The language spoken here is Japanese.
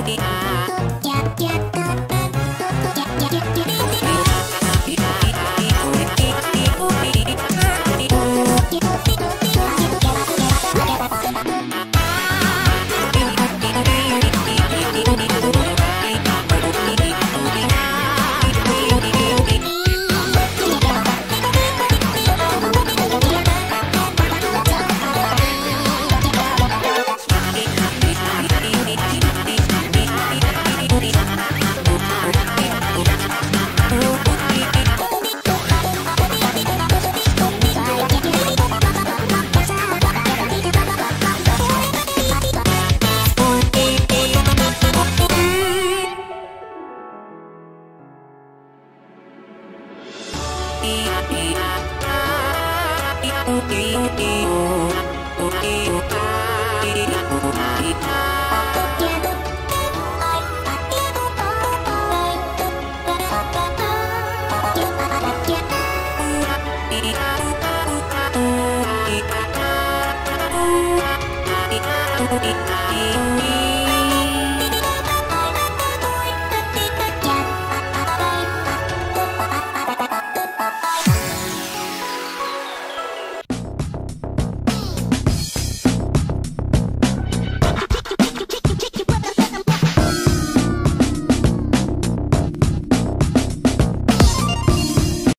こっキャッキャッ you.